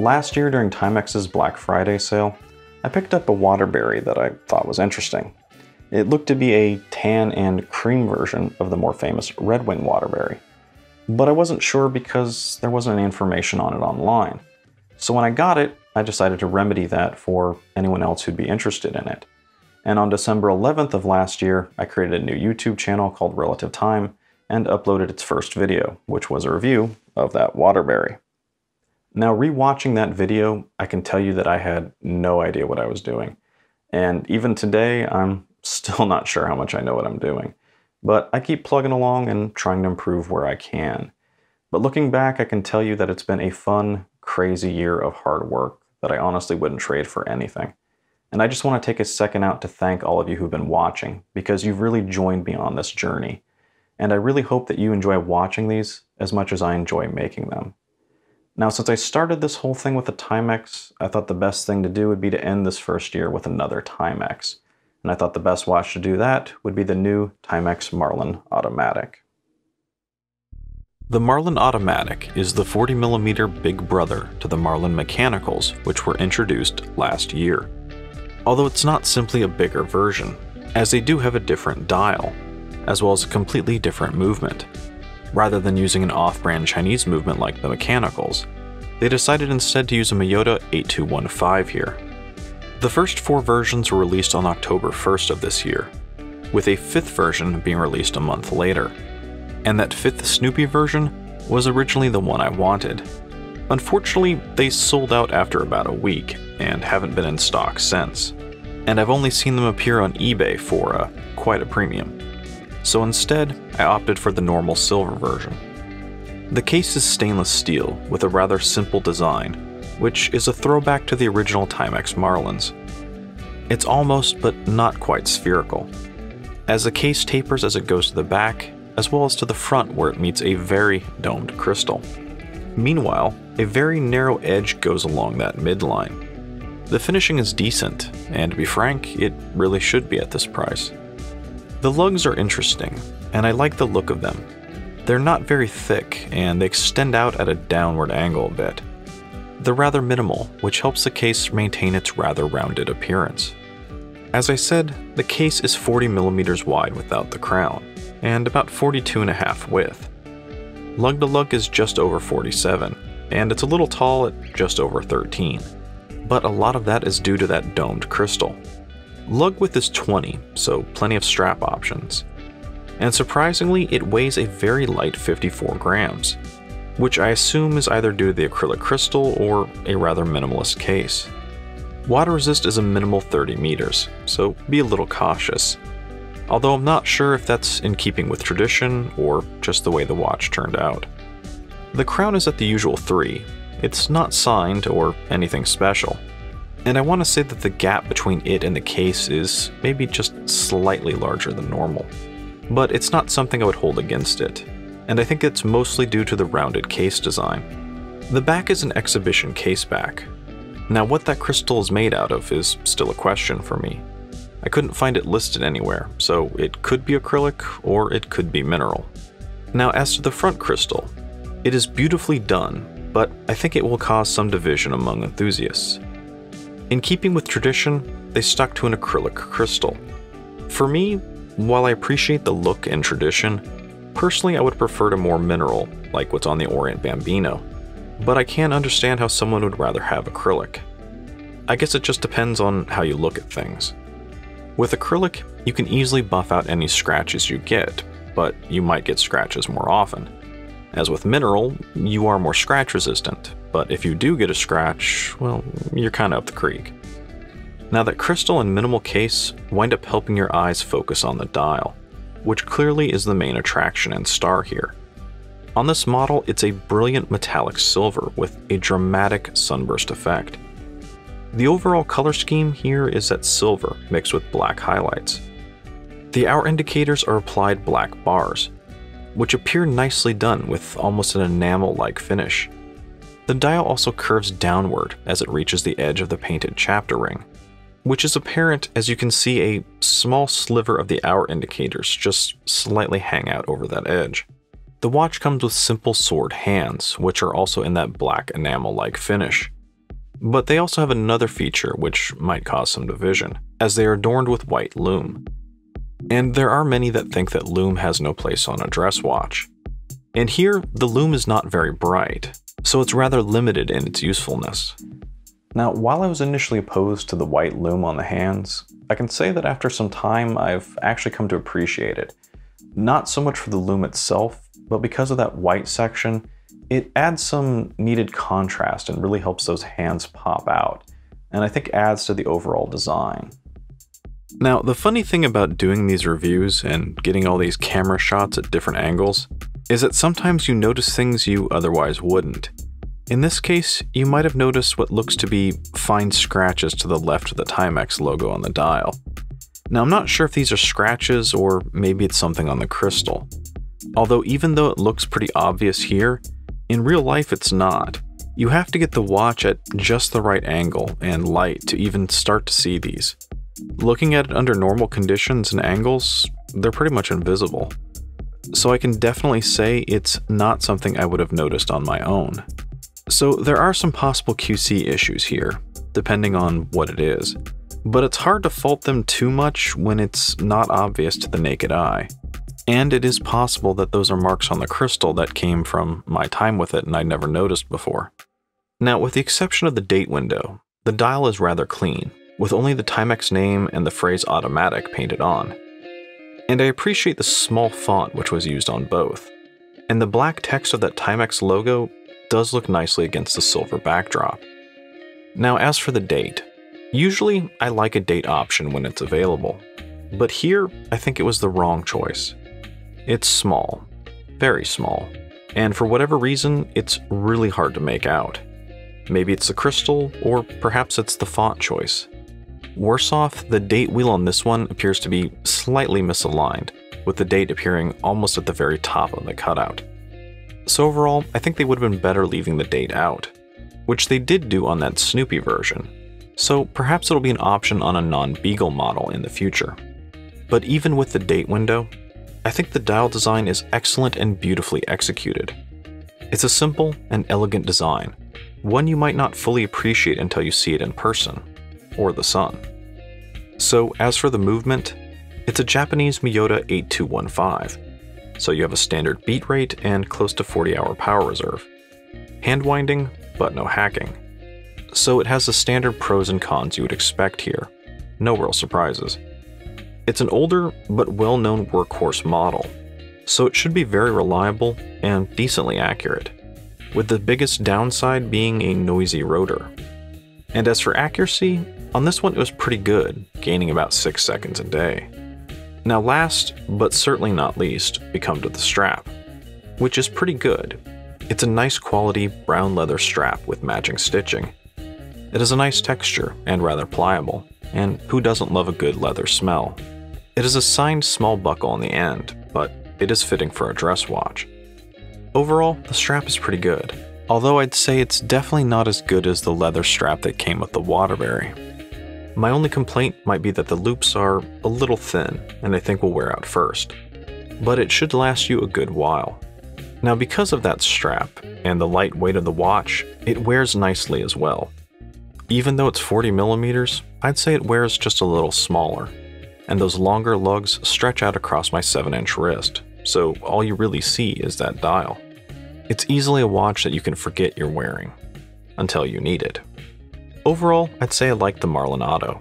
Last year during Timex's Black Friday sale, I picked up a Waterbury that I thought was interesting. It looked to be a tan and cream version of the more famous Red Wing Waterbury, but I wasn't sure because there wasn't any information on it online. So when I got it, I decided to remedy that for anyone else who'd be interested in it. And on December 11th of last year, I created a new YouTube channel called Relative Time and uploaded its first video, which was a review of that Waterbury. Now, rewatching that video, I can tell you that I had no idea what I was doing. And even today, I'm still not sure how much I know what I'm doing. But I keep plugging along and trying to improve where I can. But looking back, I can tell you that it's been a fun, crazy year of hard work that I honestly wouldn't trade for anything. And I just want to take a second out to thank all of you who've been watching because you've really joined me on this journey. And I really hope that you enjoy watching these as much as I enjoy making them. Now, since I started this whole thing with a Timex, I thought the best thing to do would be to end this first year with another Timex. And I thought the best watch to do that would be the new Timex Marlin Automatic. The Marlin Automatic is the 40mm big brother to the Marlin Mechanicals, which were introduced last year. Although it's not simply a bigger version, as they do have a different dial, as well as a completely different movement. Rather than using an off-brand Chinese movement like the Mechanicals, they decided instead to use a Miyota 8215 here. The first four versions were released on October 1st of this year, with a fifth version being released a month later. And that fifth Snoopy version was originally the one I wanted. Unfortunately, they sold out after about a week and haven't been in stock since. And I've only seen them appear on eBay for uh, quite a premium so instead, I opted for the normal silver version. The case is stainless steel with a rather simple design, which is a throwback to the original Timex Marlins. It's almost but not quite spherical, as the case tapers as it goes to the back, as well as to the front where it meets a very domed crystal. Meanwhile, a very narrow edge goes along that midline. The finishing is decent, and to be frank, it really should be at this price. The lugs are interesting, and I like the look of them. They're not very thick, and they extend out at a downward angle a bit. They're rather minimal, which helps the case maintain its rather rounded appearance. As I said, the case is 40mm wide without the crown, and about 42.5 width. Lug to lug is just over 47, and it's a little tall at just over 13. But a lot of that is due to that domed crystal, Lug width is 20, so plenty of strap options. And surprisingly, it weighs a very light 54 grams, which I assume is either due to the acrylic crystal or a rather minimalist case. Water resist is a minimal 30 meters, so be a little cautious. Although I'm not sure if that's in keeping with tradition or just the way the watch turned out. The crown is at the usual 3. It's not signed or anything special. And I want to say that the gap between it and the case is maybe just slightly larger than normal. But it's not something I would hold against it, and I think it's mostly due to the rounded case design. The back is an exhibition case back. Now what that crystal is made out of is still a question for me. I couldn't find it listed anywhere, so it could be acrylic or it could be mineral. Now as to the front crystal, it is beautifully done, but I think it will cause some division among enthusiasts. In keeping with tradition, they stuck to an acrylic crystal. For me, while I appreciate the look and tradition, personally I would prefer to more mineral, like what's on the Orient Bambino. But I can't understand how someone would rather have acrylic. I guess it just depends on how you look at things. With acrylic, you can easily buff out any scratches you get, but you might get scratches more often. As with mineral, you are more scratch resistant, but if you do get a scratch, well, you're kinda up the creek. Now that crystal and minimal case wind up helping your eyes focus on the dial, which clearly is the main attraction and star here. On this model, it's a brilliant metallic silver with a dramatic sunburst effect. The overall color scheme here is that silver mixed with black highlights. The hour indicators are applied black bars, which appear nicely done with almost an enamel-like finish. The dial also curves downward as it reaches the edge of the painted chapter ring, which is apparent as you can see a small sliver of the hour indicators just slightly hang out over that edge. The watch comes with simple sword hands, which are also in that black enamel-like finish, but they also have another feature which might cause some division, as they are adorned with white lume. And there are many that think that lume has no place on a dress watch. And here, the lume is not very bright, so it's rather limited in its usefulness. Now, while I was initially opposed to the white lume on the hands, I can say that after some time I've actually come to appreciate it. Not so much for the lume itself, but because of that white section, it adds some needed contrast and really helps those hands pop out, and I think adds to the overall design. Now, the funny thing about doing these reviews and getting all these camera shots at different angles is that sometimes you notice things you otherwise wouldn't. In this case, you might have noticed what looks to be fine scratches to the left of the Timex logo on the dial. Now, I'm not sure if these are scratches or maybe it's something on the crystal. Although, even though it looks pretty obvious here, in real life it's not. You have to get the watch at just the right angle and light to even start to see these. Looking at it under normal conditions and angles, they're pretty much invisible. So I can definitely say it's not something I would have noticed on my own. So there are some possible QC issues here, depending on what it is, but it's hard to fault them too much when it's not obvious to the naked eye. And it is possible that those are marks on the crystal that came from my time with it and I'd never noticed before. Now, with the exception of the date window, the dial is rather clean, with only the Timex name and the phrase automatic painted on. And I appreciate the small font which was used on both. And the black text of that Timex logo does look nicely against the silver backdrop. Now, as for the date, usually I like a date option when it's available, but here I think it was the wrong choice. It's small, very small, and for whatever reason, it's really hard to make out. Maybe it's the crystal, or perhaps it's the font choice. Worse off, the date wheel on this one appears to be slightly misaligned, with the date appearing almost at the very top of the cutout. So overall, I think they would have been better leaving the date out, which they did do on that Snoopy version, so perhaps it'll be an option on a non-Beagle model in the future. But even with the date window, I think the dial design is excellent and beautifully executed. It's a simple and elegant design, one you might not fully appreciate until you see it in person, or the sun. So as for the movement, it's a Japanese Miyota 8215, so you have a standard beat rate and close to 40 hour power reserve. Hand winding, but no hacking. So it has the standard pros and cons you would expect here. No real surprises. It's an older but well known workhorse model, so it should be very reliable and decently accurate, with the biggest downside being a noisy rotor. And as for accuracy, on this one it was pretty good, gaining about 6 seconds a day. Now, last, but certainly not least, we come to the strap, which is pretty good. It's a nice quality brown leather strap with matching stitching. It has a nice texture and rather pliable, and who doesn't love a good leather smell? It is a signed small buckle on the end, but it is fitting for a dress watch. Overall, the strap is pretty good, although I'd say it's definitely not as good as the leather strap that came with the Waterbury. My only complaint might be that the loops are a little thin and I think will wear out first, but it should last you a good while. Now because of that strap and the light weight of the watch, it wears nicely as well. Even though it's 40 millimeters, I'd say it wears just a little smaller, and those longer lugs stretch out across my 7 inch wrist, so all you really see is that dial. It's easily a watch that you can forget you're wearing, until you need it. Overall, I'd say I like the Marlin Auto.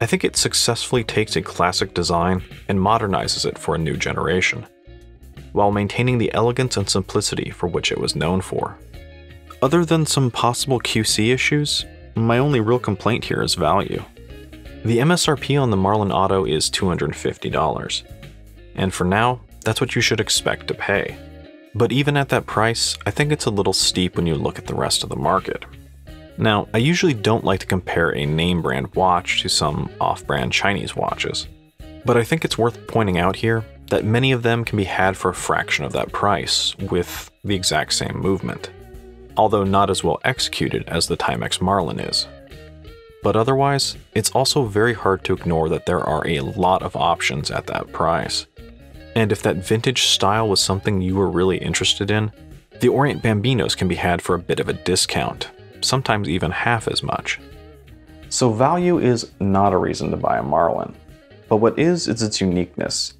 I think it successfully takes a classic design and modernizes it for a new generation, while maintaining the elegance and simplicity for which it was known for. Other than some possible QC issues, my only real complaint here is value. The MSRP on the Marlin Auto is $250, and for now, that's what you should expect to pay. But even at that price, I think it's a little steep when you look at the rest of the market. Now, I usually don't like to compare a name brand watch to some off brand Chinese watches, but I think it's worth pointing out here that many of them can be had for a fraction of that price with the exact same movement, although not as well executed as the Timex Marlin is. But otherwise, it's also very hard to ignore that there are a lot of options at that price. And if that vintage style was something you were really interested in, the Orient Bambinos can be had for a bit of a discount, sometimes even half as much. So value is not a reason to buy a Marlin, but what is is its uniqueness,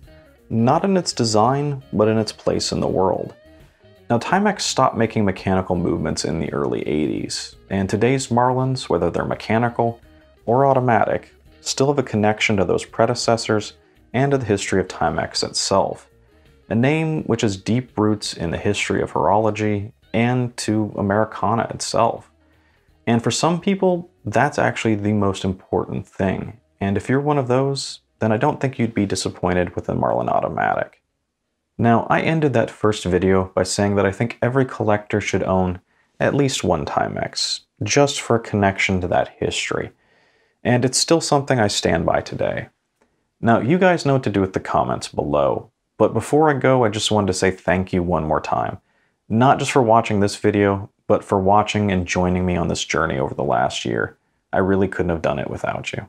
not in its design, but in its place in the world. Now, Timex stopped making mechanical movements in the early 80s, and today's Marlins, whether they're mechanical or automatic, still have a connection to those predecessors and to the history of Timex itself. A name which has deep roots in the history of horology and to Americana itself. And for some people, that's actually the most important thing. And if you're one of those, then I don't think you'd be disappointed with the Marlin Automatic. Now, I ended that first video by saying that I think every collector should own at least one Timex, just for a connection to that history. And it's still something I stand by today. Now, you guys know what to do with the comments below, but before I go, I just wanted to say thank you one more time. Not just for watching this video, but for watching and joining me on this journey over the last year. I really couldn't have done it without you.